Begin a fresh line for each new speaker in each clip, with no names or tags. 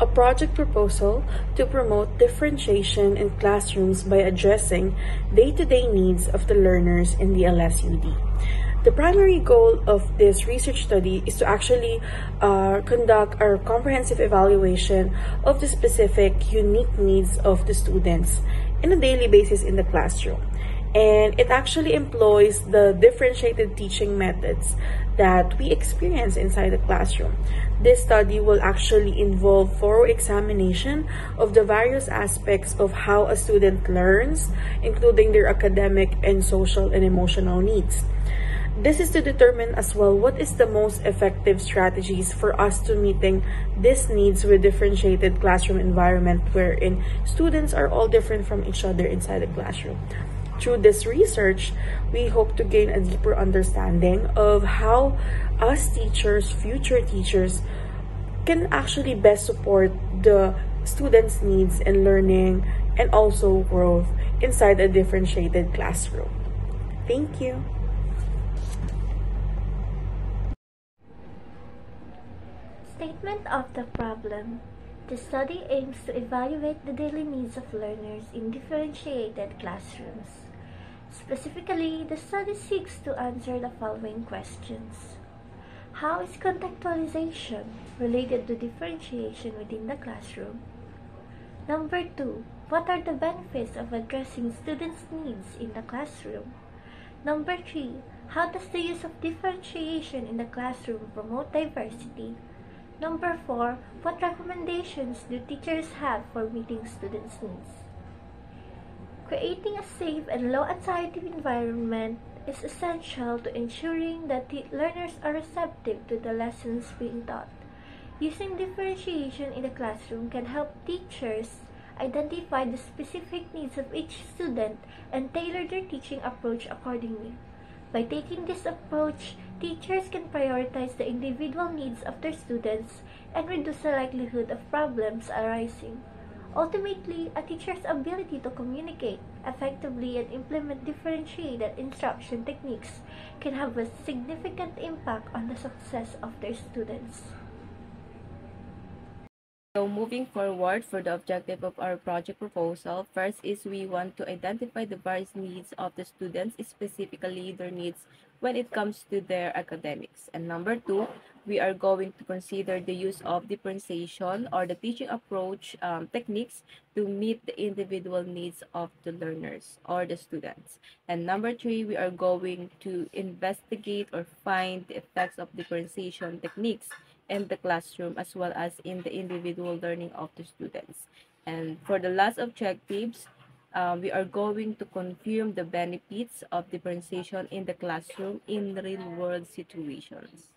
a project proposal to promote differentiation in classrooms by addressing day-to-day needs of the learners in the LSUD. The primary goal of this research study is to actually uh, conduct a comprehensive evaluation of the specific unique needs of the students in a daily basis in the classroom and it actually employs the differentiated teaching methods that we experience inside the classroom. This study will actually involve thorough examination of the various aspects of how a student learns, including their academic and social and emotional needs. This is to determine as well what is the most effective strategies for us to meeting these needs with differentiated classroom environment wherein students are all different from each other inside the classroom. Through this research, we hope to gain a deeper understanding of how us teachers, future teachers, can actually best support the students' needs in learning and also growth inside a differentiated classroom. Thank you.
Statement of the problem. The study aims to evaluate the daily needs of learners in differentiated classrooms. Specifically, the study seeks to answer the following questions. How is contextualization related to differentiation within the classroom? Number two, what are the benefits of addressing students' needs in the classroom? Number three, how does the use of differentiation in the classroom promote diversity? Number four, what recommendations do teachers have for meeting students' needs? Creating a safe and low-anxiety environment is essential to ensuring that the learners are receptive to the lessons being taught. Using differentiation in the classroom can help teachers identify the specific needs of each student and tailor their teaching approach accordingly. By taking this approach, teachers can prioritize the individual needs of their students and reduce the likelihood of problems arising. Ultimately, a teacher's ability to communicate effectively and implement differentiated instruction techniques can have a significant impact on the success of their students.
So moving forward for the objective of our project proposal, first is we want to identify the various needs of the students, specifically their needs when it comes to their academics. And number two, we are going to consider the use of differentiation or the teaching approach um, techniques to meet the individual needs of the learners or the students. And number three, we are going to investigate or find the effects of differentiation techniques in the classroom as well as in the individual learning of the students. And for the last objectives, uh, we are going to confirm the benefits of differentiation in the classroom in real-world situations.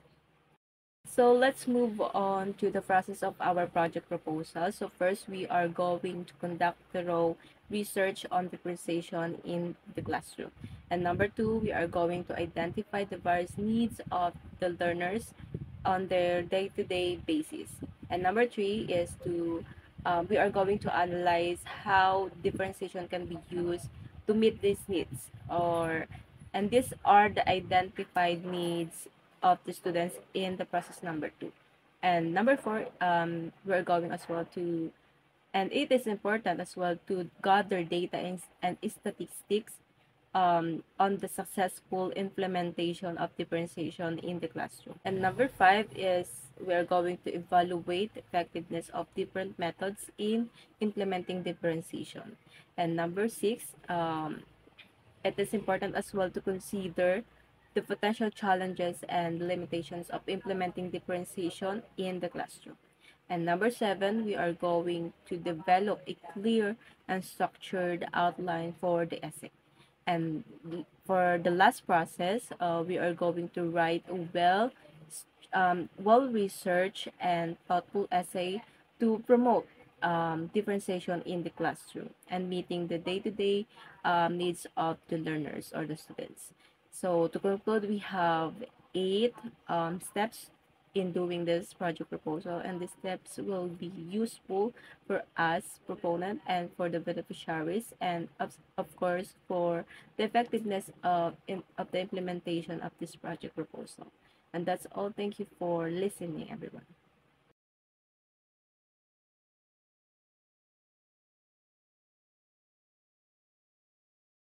So let's move on to the process of our project proposal. So first, we are going to conduct thorough research on differentiation in the classroom. And number two, we are going to identify the various needs of the learners on their day-to-day basis. And number three is to, um, we are going to analyze how differentiation can be used to meet these needs or, and these are the identified needs of the students in the process number two. And number four, um, we're going as well to, and it is important as well to gather data and, and statistics um, on the successful implementation of differentiation in the classroom. And number five is we are going to evaluate the effectiveness of different methods in implementing differentiation. And number six, um, it is important as well to consider the potential challenges and limitations of implementing differentiation in the classroom. And number seven, we are going to develop a clear and structured outline for the essay. And for the last process, uh, we are going to write a well, um, well-researched and thoughtful essay to promote um, differentiation in the classroom and meeting the day-to-day -day, um, needs of the learners or the students. So to conclude, we have eight um, steps in doing this project proposal and the steps will be useful for us proponent and for the beneficiaries and of, of course for the effectiveness of, of the implementation of this project proposal. And that's all. Thank you for listening everyone